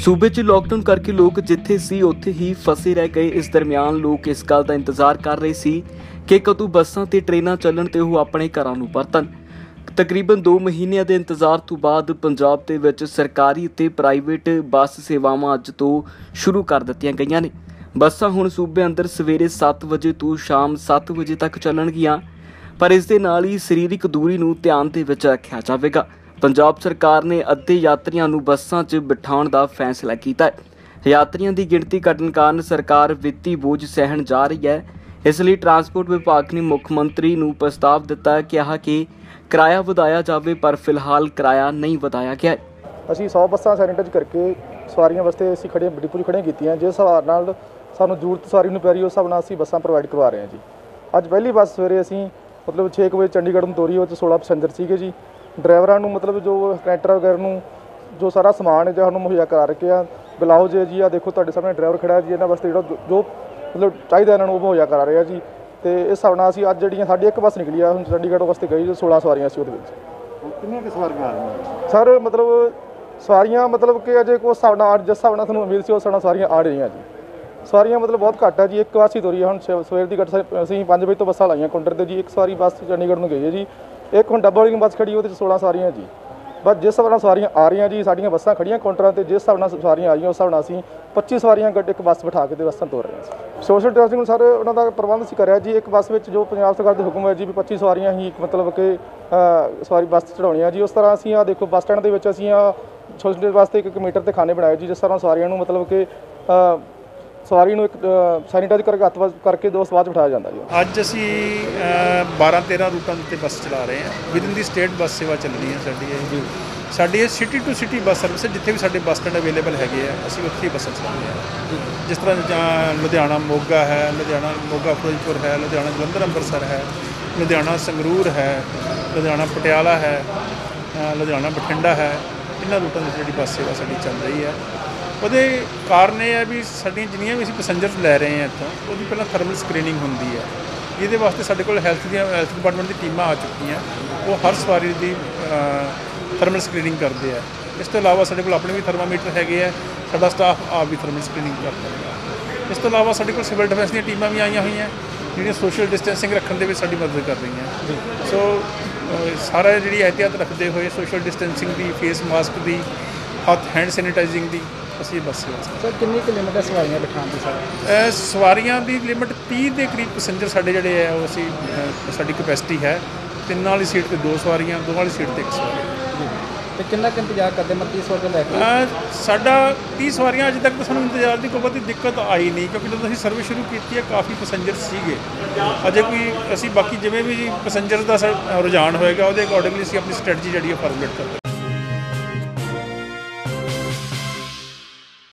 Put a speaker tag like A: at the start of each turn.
A: ਸੂਬੇ 'ਚ ਲੋਕਡਾਊਨ ਕਰਕੇ ਲੋਕ ਜਿੱਥੇ ਸੀ, ਉੱਥੇ ਹੀ ਫਸੇ ਰਹਿ ਗਏ। ਇਸ ਦਰਮਿਆਨ ਲੋਕ ਇਸ ਗੱਲ ਦਾ ਇੰਤਜ਼ਾਰ ਕਰ ਰਹੇ ਸੀ ਕਿ ਕਦੋਂ ਬੱਸਾਂ ਤੇ ਟ੍ਰੇਨਾਂ ਚੱਲਣ ਤੇ ਉਹ ਆਪਣੇ ਘਰਾਂ ਨੂੰ ਪਰਤਣ। ਤਕਰੀਬਨ 2 ਮਹੀਨਿਆਂ ਦੇ ਇੰਤਜ਼ਾਰ ਤੋਂ ਬਾਅਦ ਪੰਜਾਬ ਦੇ ਵਿੱਚ ਸਰਕਾਰੀ ਅਤੇ ਪ੍ਰਾਈਵੇਟ ਬੱਸ ਸੇਵਾਵਾਂ ਅੱਜ ਤੋਂ ਸ਼ੁਰੂ ਕਰ ਦਿੱਤੀਆਂ ਗਈਆਂ ਨੇ। ਬੱਸਾਂ ਹੁਣ ਸੂਬੇ ਅੰਦਰ ਸਵੇਰੇ 7 ਵਜੇ ਤੋਂ ਸ਼ਾਮ 7 ਵਜੇ ਤੱਕ ਚੱਲਣਗੀਆਂ, ਪਰ ਇਸ ਦੇ ਨਾਲ ਹੀ ਸਰੀਰਕ ਦੂਰੀ ਨੂੰ ਧਿਆਨ ਦੇ ਵਿੱਚ ਰੱਖਿਆ ਜਾਵੇਗਾ। ਪੰਜਾਬ ਸਰਕਾਰ ਨੇ ਅੱਧੇ ਯਾਤਰੀਆਂ ਨੂੰ ਬੱਸਾਂ 'ਚ ਬਿਠਾਉਣ ਦਾ ਫੈਸਲਾ ਕੀਤਾ ਹੈ। ਯਾਤਰੀਆਂ ਦੀ ਗਿਣਤੀ ਘਟਣ ਕਾਰਨ ਸਰਕਾਰ ਵਿੱਤੀ ਬੋਝ ਸਹਿਣ ਜਾ ਰਹੀ ਹੈ। ਇਸ ਲਈ ਟਰਾਂਸਪੋਰਟ ਵਿਭਾਗ ਨੇ ਮੁੱਖ ਮੰਤਰੀ ਨੂੰ ਪ੍ਰਸਤਾਵ ਦਿੱਤਾ ਕਿਹਾ ਕਿ ਕਿਰਾਇਆ ਵਧਾਇਆ ਜਾਵੇ, ਪਰ ਫਿਲਹਾਲ ਕਿਰਾਇਆ ਨਹੀਂ ਵਧਾਇਆ ਗਿਆ
B: ਅਸੀਂ 100 ਬੱਸਾਂ ਸੈਨੀਟਾਈਜ਼ ਕਰਕੇ ਸਵਾਰੀਆਂ ਵਾਸਤੇ ਅਸੀਂ ਖੜੇ ਡਿਪੂ 'ਚ ਖੜੀਆਂ ਕੀਤੀਆਂ। ਜਿਸ ਹਿਸਾਬ ਨਾਲ ਸਾਨੂੰ ਜ਼ਰੂਰਤ ਸਵਾਰੀ ਨੂੰ ਪੈ ਰਹੀ ਉਸ ਹਿਸਾਬ ਨਾਲ ਅਸੀਂ ਬੱਸਾਂ ਪ੍ਰੋਵਾਈਡ ਕਰਵਾ ਰਹੇ ਹਾਂ ਜੀ। ਅੱਜ ਪਹਿਲੀ ਬੱਸ ਸਵੇਰੇ ਅਸੀਂ ਮਤਲਬ 6 ਕੁ ਵਜੇ ਚੰਡੀਗੜ੍ਹ ਨੂੰ ਤੋਰੀ, ਉਹ 'ਚ 16 ਪੈਸੇਂਜਰ ਸੀਗੇ ਜੀ। ਡਰਾਈਵਰਾਂ ਨੂੰ ਮਤਲਬ ਜੋ ਕਨੈਕਟਰ ਵਗੈਰਾ ਨੂੰ ਜੋ ਸਾਰਾ ਸਮਾਨ ਹੈ ਜੋ ਸਾਨੂੰ ਮੁਹੱਈਆ ਕਰਾ ਰੱਖਿਆ ਬੁਲਾਓ ਜੇ ਜੀ ਆ ਦੇਖੋ ਤੁਹਾਡੇ ਸਾਹਮਣੇ ਡਰਾਈਵਰ ਖੜਾ ਹੈ ਜੀ ਇਹਨਾਂ ਵਾਸਤੇ ਜਿਹੜਾ ਜੋ ਮਤਲਬ ਚਾਹੀਦਾ ਇਹਨਾਂ ਨੂੰ ਉਹ ਮੁਹੱਈਆ ਕਰਾ ਰਿਹਾ ਜੀ। ਤੇ ਇਸ ਹਿਸਾਬ ਨਾਲ ਅਸੀਂ ਅੱਜ ਜਿਹੜੀਆਂ ਸਾਡੀ ਇੱਕ ਬੱਸ ਨਿਕਲੀ ਆ ਹੁਣ ਚੰਡੀਗੜ੍ਹ ਵਾਸਤੇ ਗਈ ਜੋ 16 ਸਵਾਰੀਆਂ ਸੀ ਉਹਦੇ ਵਿੱਚ।
C: ਕਿੰਨੀਆਂ ਕੁ ਸਵਾਰੀਆਂ ਆ ਰਹੀਆਂ?
B: ਸਰ ਮਤਲਬ ਸਵਾਰੀਆਂ ਮਤਲਬ ਕਿ ਅਜੇ ਕੋਈ ਹਿਸਾਬ ਨਾਲ ਜਿਸ ਹਿਸਾਬ ਨਾਲ ਤੁਹਾਨੂੰ ਉਮੀਦ ਸੀ ਉਸ ਹਿਸਾਬ ਨਾਲ ਸਵਾਰੀਆਂ ਆ ਰਹੀਆਂ ਜੀ। ਸਵਾਰੀਆਂ ਮਤਲਬ ਬਹੁਤ ਘੱਟ ਹੈ ਜੀ ਇੱਕ ਹੀ ਤੋਰੀ ਹੈ ਹੁਣ ਸਵੇਰ ਦੀ ਘੱਟ ਅਸੀਂ 5 ਵਜੇ ਤੋਂ ਬੱਸਾਂ ਲਾਈਆਂ ਕਾਊਂਟਰ ਤੇ ਜੀ। ਇੱਕ ਸਵਾਰੀ ਬੱਸ ਚੰਡੀਗੜ੍ਹ ਨੂੰ ਗਈ ਹੈ ਜੀ। ਇੱਕ ਹੁਣ ਡੱਬਲ ਵਾਲੀ ਬੱਸ ਖੜੀ, ਉਹਦੇ ਚ 16 ਸਾਰੀਆਂ ਜੀ। ਬਸ ਜਿਸ ਹਿਸਾਬ ਨਾਲ ਸਵਾਰੀਆਂ ਆ ਰਹੀਆਂ ਜੀ, ਸਾਡੀਆਂ ਬੱਸਾਂ ਖੜੀਆਂ ਕਾਊਂਟਰਾਂ ਤੇ ਜਿਸ ਹਿਸਾਬ ਨਾਲ ਸਵਾਰੀਆਂ ਆ ਰਹੀਆਂ, ਉਸ ਹਿਸਾਬ ਨਾਲ ਅਸੀਂ 25 ਸਵਾਰੀਆਂ ਗੱਡ ਇੱਕ ਬੱਸ ਬਿਠਾ ਕੇ ਤੇ ਬੱਸਾਂ ਤੋਰ ਰਹੇ ਹਾਂ ਸੋਸ਼ਲ ਡਿਸਟੈਂਸਿੰਗ ਸਰ ਉਹਨਾਂ ਦਾ ਪ੍ਰਬੰਧ ਸੀ ਕਰਿਆ ਜੀ, ਇੱਕ ਬੱਸ ਵਿੱਚ ਜੋ ਪੰਜਾਬ ਸਰਕਾਰ ਦੇ ਹੁਕਮ ਹੈ ਜੀ ਵੀ 25 ਸਵਾਰੀਆਂ ਹੀ ਇੱਕ ਮਤਲਬ ਕਿ ਸਵਾਰੀ ਬੱਸ ਚੜਾਉਣੀਆਂ ਜੀ। ਉਸ ਤਰ੍ਹਾਂ ਅਸੀਂ ਆ ਦੇਖੋ, ਬੱਸ ਸਟੈਂਡ ਦੇ ਵਿੱਚ ਅਸੀਂ ਆ ਸੋਸ਼ਲ ਡਿਸਟੈਂਸ ਵਾਸਤੇ ਇੱਕ ਮੀਟਰ ਤੇ ਖਾਨੇ ਬਣਾਏ ਜੀ, ਜਿਸ ਤਰ੍ਹਾਂ ਸਵਾਰੀਆਂ ਨੂੰ ਮਤਲਬ ਕਿ ਸਵਾਰੀ ਨੂੰ ਇੱਕ ਸੈਨੀਟਾਈਜ਼ ਕਰਕੇ ਹੱਥ ਵਾਸ਼ ਕਰਕੇ ਦੋ ਸਵਾਰ 'ਚ ਬਿਠਾਇਆ ਜਾਂਦਾ ਜੀ।
D: ਅੱਜ ਅਸੀਂ 12 13 ਰੂਟਾਂ ਦੇ ਉੱਤੇ ਬੱਸ ਚਲਾ ਰਹੇ ਹਾਂ। ਵਿਦਿਨ ਦੀ ਸਟੇਟ ਬੱਸ ਸੇਵਾ ਚੱਲਣੀ ਹੈ ਸਾਡੀ ਇਹ। ਜੀ। ਸਾਡੀ ਇਹ city to city bus service ਜਿੱਥੇ ਵੀ ਸਾਡੇ ਬੱਸ ਸਟੈਂਡ ਅਵੇਲੇਬਲ ਹੈਗੇ ਆ ਅਸੀਂ ਉੱਥੇ ਹੀ ਬੱਸਾਂ ਚਲਾਉਂਦੇ ਹਾਂ। ਜਿਸ ਤਰ੍ਹਾਂ ਲੁਧਿਆਣਾ ਮੋਗਾ ਹੈ ਲੁਧਿਆਣਾ ਮੋਗਾ ਫਿਰੋਜ਼ਪੁਰ ਹੈ ਲੁਧਿਆਣਾ ਜਲੰਧਰ ਅੰਮ੍ਰਿਤਸਰ ਹੈ ਲੁਧਿਆਣਾ ਸੰਗਰੂਰ ਹੈ ਲੁਧਿਆਣਾ ਪਟਿਆਲਾ ਹੈ ਲੁਧਿਆਣਾ ਬਠਿੰਡਾ ਹੈ ਇਹਨਾਂ ਰੂਟਾਂ ਦੀ ਜਿਹੜੀ ਬੱਸ ਸੇਵਾ ਸਾਡੀ ਚੱਲ ਰਹੀ ਹੈ। ਉਹਦੇ ਕਾਰਨ ਇਹ ਹੈ ਵੀ ਸਾਡੀਆਂ ਜਿੰਨੀਆਂ ਵੀ ਅਸੀਂ ਪੈਸੇਂਜਰਸ ਲੈ ਰਹੇ ਹਾਂ ਇੱਥੋਂ ਉਹਦੀ ਪਹਿਲਾਂ ਥਰਮਲ ਸਕਰੀਨਿੰਗ ਹੁੰਦੀ ਹੈ। ਇਹਦੇ ਵਾਸਤੇ ਸਾਡੇ ਕੋਲ ਹੈਲਥ ਦੀਆਂ ਹੈਲਥ ਡਿਪਾਰਟਮੈਂਟ ਦੀ ਟੀਮਾਂ ਆ ਚੁੱਕੀਆਂ। ਉਹ ਹਰ ਸਵਾਰੀ ਦੀ ਥਰਮਲ ਸਕਰੀਨਿੰਗ ਕਰਦੇ ਆ। ਇਸ ਤੋਂ ਇਲਾਵਾ ਸਾਡੇ ਕੋਲ ਆਪਣੇ ਵੀ ਥਰਮਾਮੀਟਰ ਹੈਗੇ ਆ। ਸਾਡਾ ਸਟਾਫ ਆਪ ਵੀ ਥਰਮਲ ਸਕਰੀਨਿੰਗ ਕਰਦਾ ਹੈ। ਇਸ ਤੋਂ ਇਲਾਵਾ ਸਾਡੇ ਕੋਲ ਸਿਵਲ ਡਿਫੈਂਸ ਦੀਆਂ ਟੀਮਾਂ ਵੀ ਆਈਆਂ ਹੋਈਆਂ। ਜਿਹੜੀਆਂ ਸੋਸ਼ਲ ਡਿਸਟੈਂਸਿੰਗ ਰੱਖਣ ਦੇ ਵਿੱਚ ਸਾਡੀ ਮਦਦ ਕਰ ਰਹੀਆਂ। ਸੋ ਸਾਰਾ ਜਿਹੜੀ ਇਹਤਿਆਤ ਰੱਖਦੇ ਹੋਏ ਸੋਸ਼ਲ ਡਿਸਟੈਂਸਿੰਗ ਦੀ ਫੇਸ ਮਾਸਕ ਦੀ ਹੱਥ ਹੈਂਡ ਸੈਨੀਟਾਈਜ਼ਿੰਗ ਦੀ ਅਸੀਂ ਇਹ ਬੱਸ
C: ਸਰ ਕਿੰਨੀ ਕੁ ਲਿਮਟ ਹੈ ਸਵਾਰੀਆਂ ਬਿਠਾਉਣ ਦੀ ਸਰ?
D: ਅ, ਸਵਾਰੀਆਂ ਦੀ ਲਿਮਟ 30 ਦੇ ਕਰੀਬ ਪੈਸੇਂਜਰ ਸਾਡੇ ਜਿਹੜੇ ਆ ਉਹ ਅਸੀਂ ਸਾਡੀ ਕਪੈਸਿਟੀ ਹੈ। ਤਿੰਨ ਵਾਲੀ ਸੀਟ ਤੇ ਦੋ ਸਵਾਰੀਆਂ ਦੋ ਵਾਲੀ ਸੀਟ ਤੇ ਇੱਕ ਸਵਾਰੀ।
C: ਤੇ ਕਿੰਨਾ ਕੁ ਇੰਤਜ਼ਾਰ ਕਰਦੇ ਮਤਲਬ 30 ਸਵਾਰੀਆਂ ਲੈ ਕੇ?
D: ਸਾਡਾ 30 ਸਵਾਰੀਆਂ ਅਜੇ ਤੱਕ ਤਾਂ ਸਾਨੂੰ ਇੰਤਜ਼ਾਰ ਦੀ ਕੋਈ ਬਹੁਤੀ ਦਿੱਕਤ ਆਈ ਨਹੀਂ ਕਿਉਂਕਿ ਜਦੋਂ ਅਸੀਂ ਸਰਵਿਸ ਸ਼ੁਰੂ ਕੀਤੀ ਹੈ ਕਾਫੀ ਪੈਸੇਂਜਰ ਸੀਗੇ। ਅਜੇ ਕੋਈ ਅਸੀਂ ਬਾਕੀ ਜਿਵੇਂ ਵੀ ਪੈਸੇਂਜਰ ਦਾ ਸਾ- ਰੁਝਾਨ ਹੋਏਗਾ ਉਹਦੇ ਅਕੋਰਡਿੰਗਲੀ ਅਸੀਂ ਆਪਣੀ ਸਟ੍ਰੈਟਜੀ ਜਿਹੜੀ ਹੈ ਫਾਰਮੂਲੇਟ ਕਰਦੇ